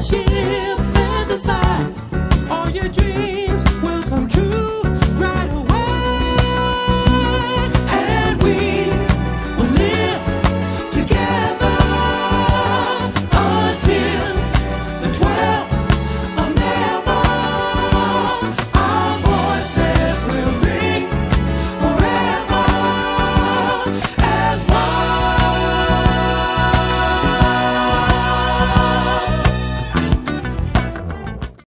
she